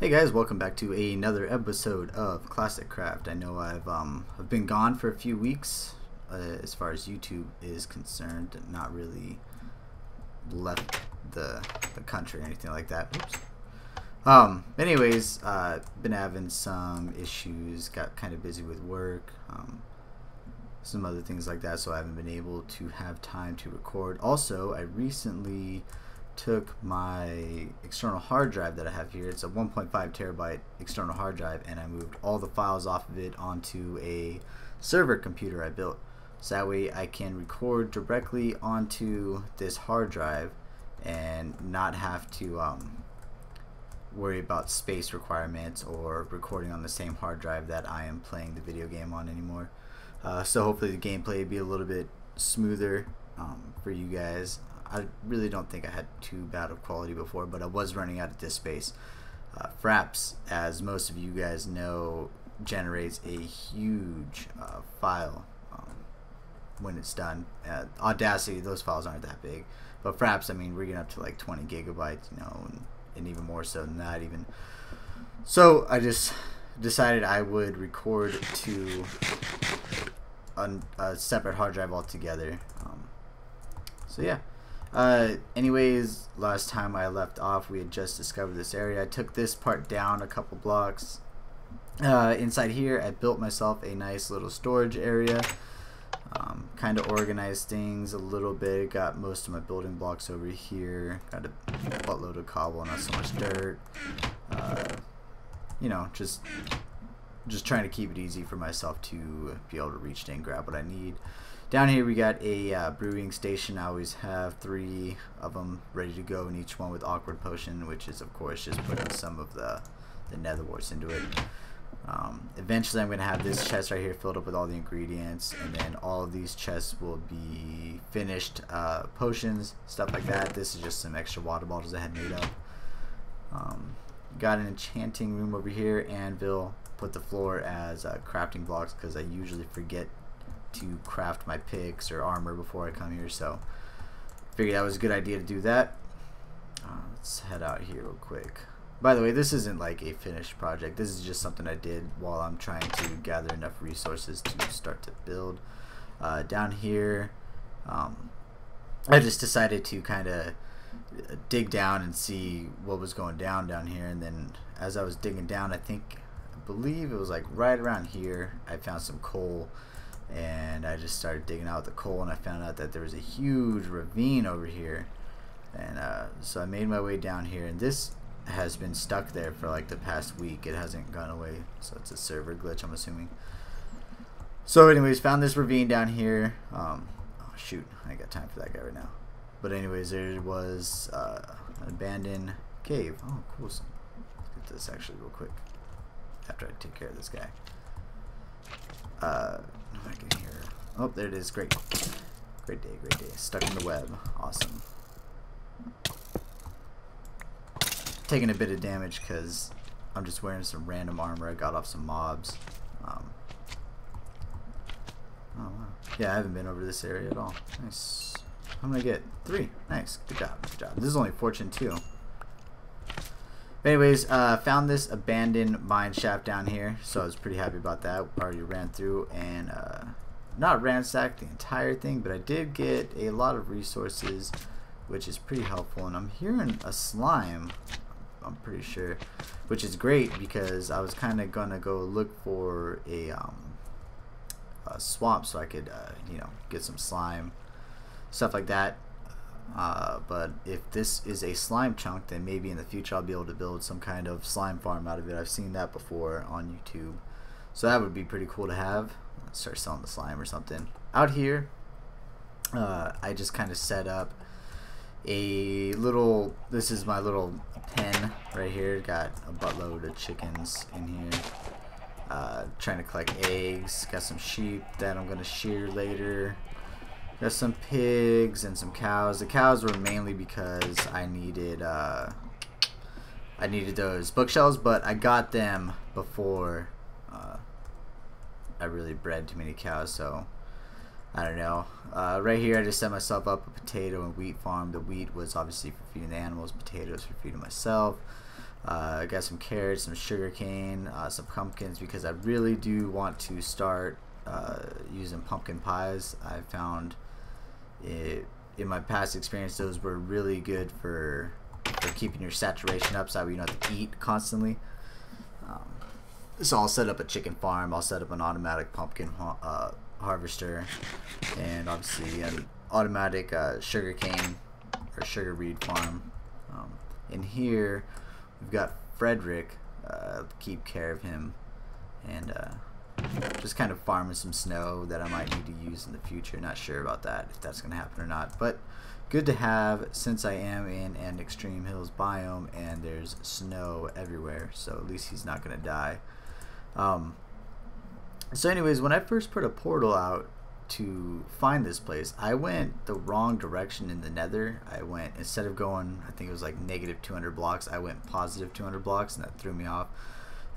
Hey guys, welcome back to another episode of Classic Craft. I know I've um I've been gone for a few weeks uh, as far as YouTube is concerned, not really left the the country or anything like that. Oops. Um. Anyways, uh, been having some issues. Got kind of busy with work. Um, some other things like that, so I haven't been able to have time to record. Also, I recently took my external hard drive that I have here. It's a 1.5 terabyte external hard drive, and I moved all the files off of it onto a server computer I built. So that way I can record directly onto this hard drive and not have to um, worry about space requirements or recording on the same hard drive that I am playing the video game on anymore. Uh, so hopefully the gameplay will be a little bit smoother um, for you guys. I really don't think I had too bad of quality before, but I was running out of disk space. Uh, Fraps, as most of you guys know, generates a huge uh, file um, when it's done. Uh, Audacity, those files aren't that big, but Fraps, I mean, we're getting up to like 20 gigabytes, you know, and, and even more so than that, even. So I just decided I would record to a, a separate hard drive altogether. Um, so yeah. Uh, anyways, last time I left off, we had just discovered this area. I took this part down a couple blocks. Uh, inside here, I built myself a nice little storage area. Um, kind of organized things a little bit. Got most of my building blocks over here. Got a buttload of cobble, not so much dirt. Uh, you know, just just trying to keep it easy for myself to be able to reach and grab what I need. Down here we got a uh, brewing station. I always have three of them ready to go, and each one with awkward potion, which is of course just putting some of the the nether warts into it. Um, eventually, I'm going to have this chest right here filled up with all the ingredients, and then all of these chests will be finished uh, potions, stuff like that. This is just some extra water bottles I had made up. Um, got an enchanting room over here, anvil. Put the floor as uh, crafting blocks because I usually forget to craft my picks or armor before I come here, so figured that was a good idea to do that. Uh, let's head out here real quick. By the way, this isn't like a finished project. This is just something I did while I'm trying to gather enough resources to start to build. Uh, down here, um, I just decided to kind of dig down and see what was going down down here. And then as I was digging down, I think, I believe it was like right around here, I found some coal and I just started digging out the coal and I found out that there was a huge ravine over here. And uh, so I made my way down here and this has been stuck there for like the past week. It hasn't gone away so it's a server glitch I'm assuming. So anyways found this ravine down here. Um, oh shoot I got time for that guy right now. But anyways there was uh, an abandoned cave. Oh cool. Let's get this actually real quick after I take care of this guy uh. Oh, there it is. Great. Great day, great day. Stuck in the web. Awesome. Taking a bit of damage because I'm just wearing some random armor I got off some mobs. Um, oh, wow. Yeah, I haven't been over this area at all. Nice. I'm gonna get three. Nice. Good job. Good job. This is only fortune Anyways, uh, found this abandoned mine shaft down here, so I was pretty happy about that. Already ran through and uh, not ransacked the entire thing, but I did get a lot of resources, which is pretty helpful. And I'm hearing a slime, I'm pretty sure, which is great because I was kind of gonna go look for a, um, a swamp so I could, uh, you know, get some slime, stuff like that. Uh, but if this is a slime chunk, then maybe in the future I'll be able to build some kind of slime farm out of it. I've seen that before on YouTube. So that would be pretty cool to have. Let's start selling the slime or something. Out here, uh, I just kind of set up a little, this is my little pen right here. Got a buttload of chickens in here. Uh, trying to collect eggs. Got some sheep that I'm going to shear later. Got some pigs and some cows. The cows were mainly because I needed uh, I needed those bookshelves, but I got them before uh, I really bred too many cows. So I don't know. Uh, right here, I just set myself up a potato and wheat farm. The wheat was obviously for feeding the animals. Potatoes for feeding myself. Uh, I got some carrots, some sugar cane, uh, some pumpkins because I really do want to start uh, using pumpkin pies. I found it, in my past experience those were really good for for keeping your saturation up so you don't have to eat constantly. Um, so I'll set up a chicken farm. I'll set up an automatic pumpkin uh, harvester, and obviously an automatic uh, sugar cane or sugar reed farm. Um, in here, we've got Frederick. Uh, keep care of him, and uh, just kind of farming some snow that I might need to use in the future. Not sure about that if that's going to happen or not, but good to have since I am in an extreme hills biome and there's snow everywhere. So at least he's not going to die. Um, so, anyways, when I first put a portal out to find this place, I went the wrong direction in the nether. I went, instead of going, I think it was like negative 200 blocks, I went positive 200 blocks, and that threw me off.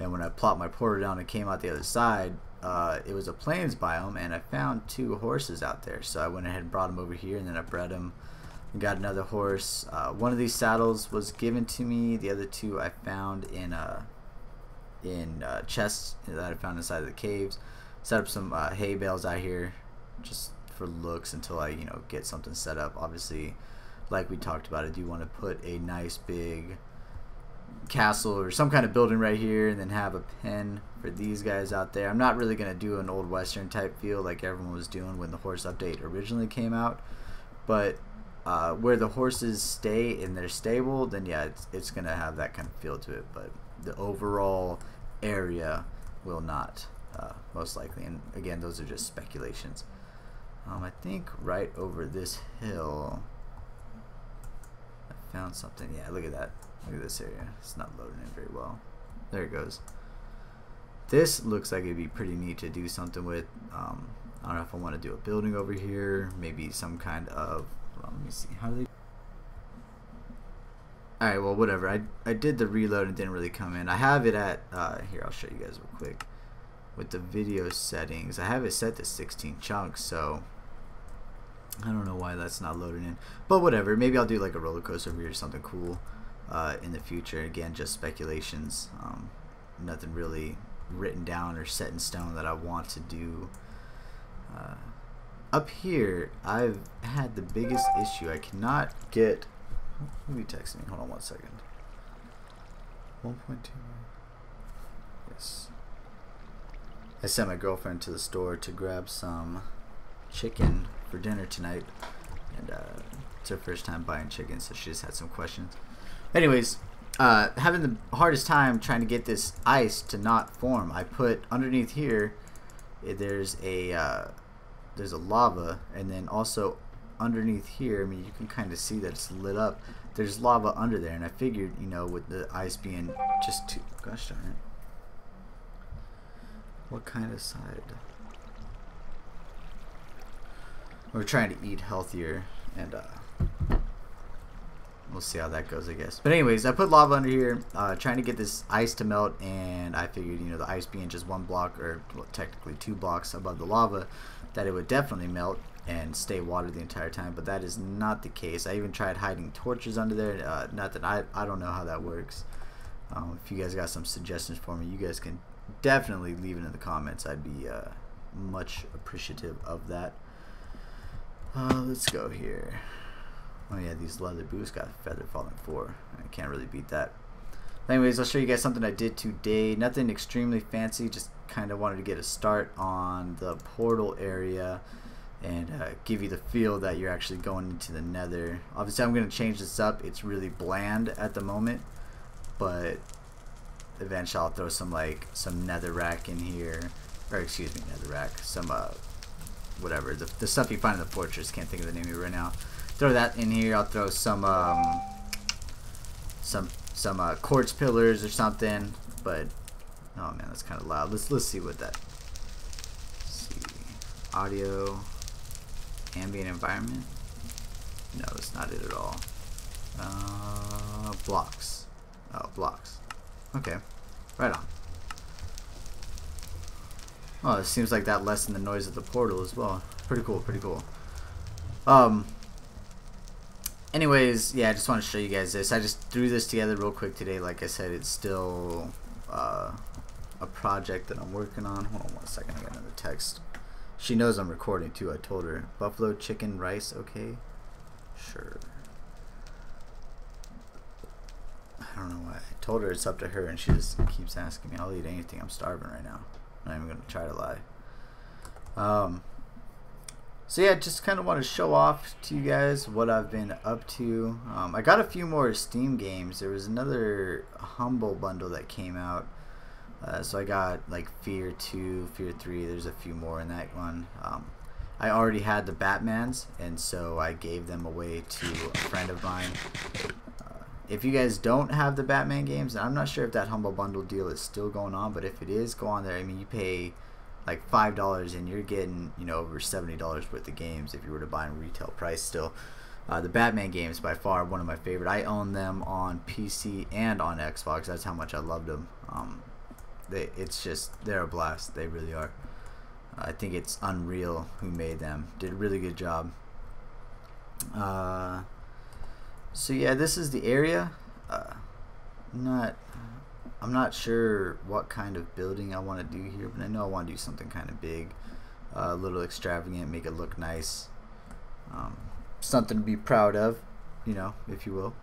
And when I plopped my portal down and came out the other side, uh, it was a plains biome, and I found two horses out there. So I went ahead and brought them over here, and then I bred them. And got another horse. Uh, one of these saddles was given to me. The other two I found in a in uh, chests that I found inside of the caves. Set up some uh, hay bales out here just for looks until I, you know, get something set up. Obviously, like we talked about, I do want to put a nice big castle or some kind of building right here and then have a pen for these guys out there. I'm not really going to do an old western type feel like everyone was doing when the horse update originally came out. But uh, where the horses stay in their stable, then yeah, it's, it's going to have that kind of feel to it. But the overall area will not, uh, most likely. And again, those are just speculations. Um, I think right over this hill, I found something. Yeah, look at that. Look at this area. It's not loading in very well. There it goes. This looks like it'd be pretty neat to do something with. Um, I don't know if I want to do a building over here. Maybe some kind of. Well, let me see. How do they Alright, well, whatever. I, I did the reload and didn't really come in. I have it at, uh, here, I'll show you guys real quick. With the video settings, I have it set to 16 chunks, so I don't know why that's not loading in. But whatever, maybe I'll do like a roller coaster over here or something cool uh, in the future. Again, just speculations. Um, nothing really written down or set in stone that I want to do. Uh, up here, I've had the biggest issue. I cannot get who be texting me? Hold on one second. 1.2. Yes. I sent my girlfriend to the store to grab some chicken for dinner tonight. And uh, it's her first time buying chicken, so she just had some questions. Anyways, uh, having the hardest time trying to get this ice to not form. I put underneath here, eh, there's a uh, there's a lava, and then also underneath here, I mean, you can kind of see that it's lit up. There's lava under there, and I figured, you know, with the ice being just too... Gosh darn it. What kind of side? We're trying to eat healthier, and uh, we'll see how that goes, I guess. But anyways, I put lava under here, uh, trying to get this ice to melt, and I figured, you know, the ice being just one block, or well, technically two blocks above the lava, that it would definitely melt and stay watered the entire time, but that is not the case. I even tried hiding torches under there. Uh, not that I, I don't know how that works. Um, if you guys got some suggestions for me, you guys can definitely leave it in the comments. I'd be uh, much appreciative of that. Uh, let's go here. Oh yeah, these leather boots got feather falling four. I can't really beat that. Anyways, I'll show you guys something I did today. Nothing extremely fancy, just kind of wanted to get a start on the portal area and uh, give you the feel that you're actually going into the nether. Obviously, I'm going to change this up. It's really bland at the moment, but eventually I'll throw some like some netherrack in here, or excuse me, netherrack, some uh, whatever the, the stuff you find in the fortress. Can't think of the name of it right now. Throw that in here. I'll throw some um, some some uh, quartz pillars or something. But oh man, that's kind of loud. Let's let's see what that. See audio ambient environment. No, it's not it at all. Uh, blocks. Oh, blocks. Okay, right on. Oh, it seems like that lessened the noise of the portal as well. Pretty cool, pretty cool. Um, anyways, yeah, I just want to show you guys this. I just threw this together real quick today. Like I said, it's still uh, a project that I'm working on. Hold on one second. I got another text. She knows I'm recording too. I told her. Buffalo chicken rice, okay? Sure. I don't know why. I told her it's up to her, and she just keeps asking me. I'll eat anything. I'm starving right now. I'm not even gonna try to lie. Um. So yeah, just kind of want to show off to you guys what I've been up to. Um, I got a few more Steam games. There was another Humble bundle that came out. Uh, so I got like Fear 2, Fear 3. There's a few more in that one. Um, I already had the Batmans, and so I gave them away to a friend of mine. Uh, if you guys don't have the Batman games, I'm not sure if that Humble Bundle deal is still going on, but if it is, go on there. I mean, you pay like five dollars and you're getting you know over seventy dollars worth of games if you were to buy in retail price still. Uh, the Batman games by far one of my favorite. I own them on PC and on Xbox. That's how much I loved them. Um, they, it's just they're a blast. They really are. I think it's Unreal who made them. Did a really good job. Uh, so yeah, this is the area. Uh, not I'm not sure what kind of building I want to do here, but I know I want to do something kind of big, uh, a little extravagant, make it look nice, um, something to be proud of, you know, if you will.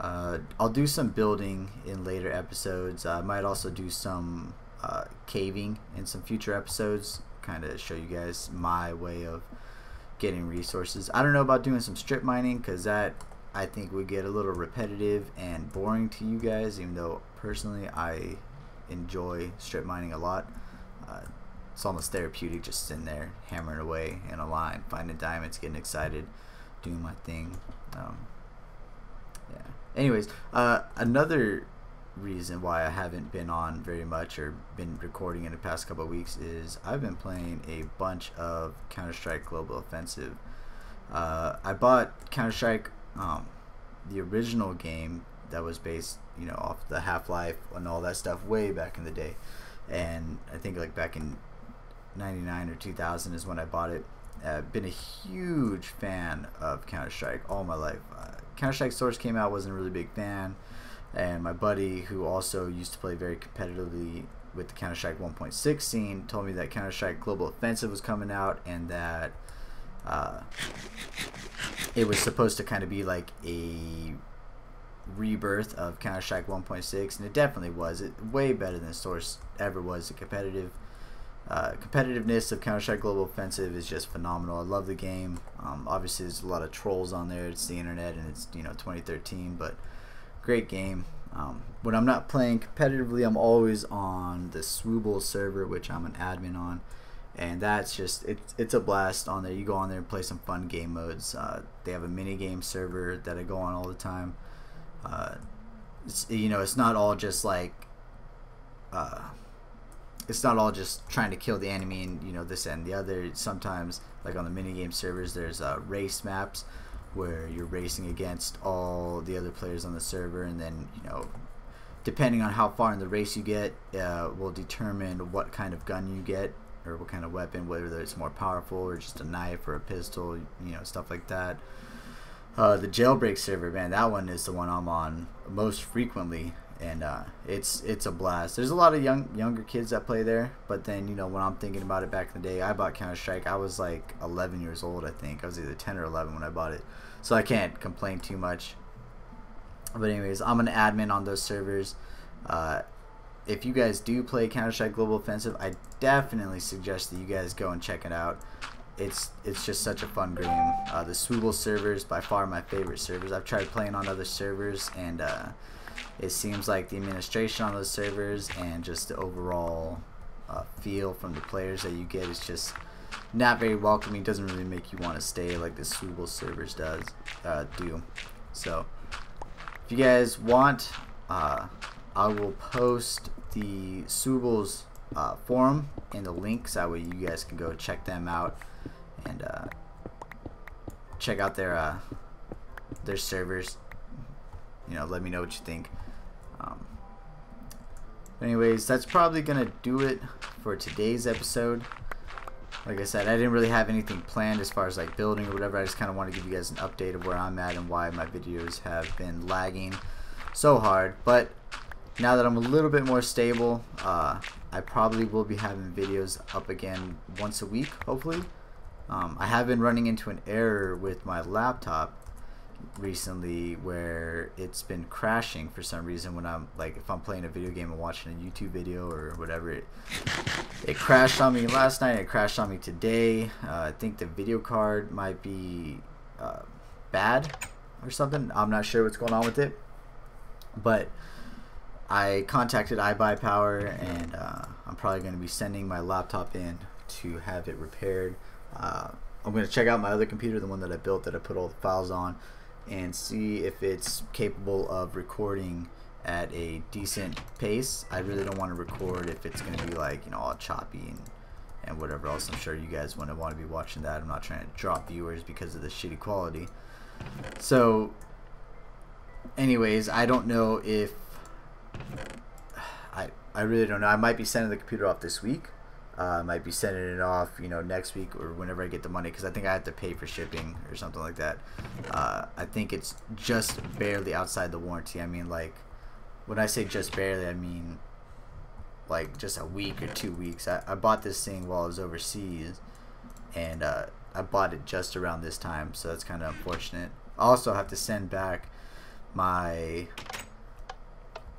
Uh, I'll do some building in later episodes. I might also do some uh, caving in some future episodes, kind of show you guys my way of getting resources. I don't know about doing some strip mining because that I think would get a little repetitive and boring to you guys, even though personally I enjoy strip mining a lot. Uh, it's almost therapeutic just sitting there hammering away in a line, finding diamonds, getting excited, doing my thing. Um, yeah. Anyways, uh, another reason why I haven't been on very much or been recording in the past couple of weeks is I've been playing a bunch of Counter Strike Global Offensive. Uh, I bought Counter Strike um, the original game that was based, you know, off the Half Life and all that stuff way back in the day. And I think like back in '99 or 2000 is when I bought it. Uh, been a huge fan of Counter Strike all my life. Uh, Counter Strike Source came out, wasn't a really big fan, and my buddy who also used to play very competitively with the Counter Strike 1.6 scene told me that Counter Strike Global Offensive was coming out and that uh, it was supposed to kind of be like a rebirth of Counter Strike 1.6, and it definitely was. It way better than Source ever was. The competitive uh, competitiveness of Counter Strike Global Offensive is just phenomenal. I love the game. Um, obviously, there's a lot of trolls on there. It's the internet, and it's you know 2013, but great game. Um, when I'm not playing competitively, I'm always on the Swooble server, which I'm an admin on and that's just it's it's a blast on there. You go on there and play some fun game modes. Uh, they have a mini game server that I go on all the time. Uh, you know, it's not all just like uh, it's not all just trying to kill the enemy and you know this and the other. Sometimes, like on the mini game servers, there's uh, race maps where you're racing against all the other players on the server, and then you know depending on how far in the race you get, uh, will determine what kind of gun you get or what kind of weapon, whether it's more powerful or just a knife or a pistol, you know, stuff like that. Uh, the jailbreak server, man, that one is the one I'm on most frequently, and uh, it's it's a blast. There's a lot of young younger kids that play there, but then you know when I'm thinking about it back in the day, I bought Counter Strike. I was like 11 years old, I think. I was either 10 or 11 when I bought it, so I can't complain too much. But anyways, I'm an admin on those servers. Uh, if you guys do play Counter-Strike Global Offensive, I definitely suggest that you guys go and check it out. It's it's just such a fun game. Uh, the Swooble servers, by far my favorite servers. I've tried playing on other servers, and uh, it seems like the administration on those servers and just the overall uh, feel from the players that you get is just not very welcoming. Doesn't really make you want to stay like the Swooble servers does uh, do. So, if you guys want, uh, I will post the Swoobles uh, forum in the links. That way you guys can go check them out and uh, check out their uh, their servers. You know, let me know what you think. Um, anyways, that's probably gonna do it for today's episode. like I said, I didn't really have anything planned as far as like building or whatever. I just kind of want to give you guys an update of where I'm at and why my videos have been lagging so hard. But now that I'm a little bit more stable, uh, I probably will be having videos up again once a week, hopefully. Um, I have been running into an error with my laptop recently where it's been crashing for some reason when I'm like if I'm playing a video game and watching a YouTube video or whatever it it crashed on me last night it crashed on me today. Uh, I think the video card might be uh, bad or something. I'm not sure what's going on with it. But I contacted iBuyPower and uh, I'm probably going to be sending my laptop in to have it repaired uh, I'm going to check out my other computer the one that I built that I put all the files on and see if it's capable of recording at a decent pace. I really don't want to record if it's going to be like, you know, all choppy and, and whatever else. I'm sure you guys to want to be watching that. I'm not trying to drop viewers because of the shitty quality. So, anyways, I don't know if I I really don't know. I might be sending the computer off this week. Uh, I might be sending it off, you know, next week or whenever I get the money because I think I have to pay for shipping or something like that. Uh, I think it's just barely outside the warranty. I mean, like, when I say just barely, I mean like just a week or two weeks. I, I bought this thing while I was overseas, and uh, I bought it just around this time, so that's kind of unfortunate. I also have to send back my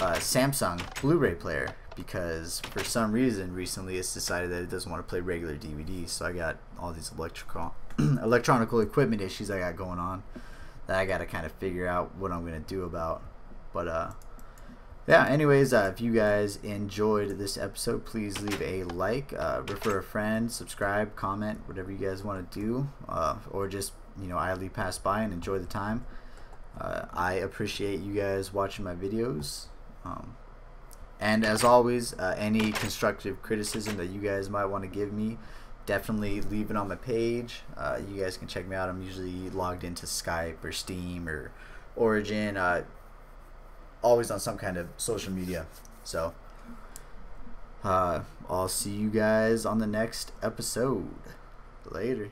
uh, Samsung Blu-ray player because for some reason recently it's decided that it doesn't want to play regular DVDs. So I got all these electrical electronical equipment issues I got going on that I got to kind of figure out what I'm gonna do about. But uh, yeah. Anyways, uh, if you guys enjoyed this episode, please leave a like, uh, refer a friend, subscribe, comment, whatever you guys want to do, uh, or just you know idly pass by and enjoy the time. Uh, I appreciate you guys watching my videos. Um, and as always, uh, any constructive criticism that you guys might want to give me, definitely leave it on my page. Uh, you guys can check me out. I'm usually logged into Skype or Steam or Origin. Uh, always on some kind of social media. So, uh, I'll see you guys on the next episode. Later.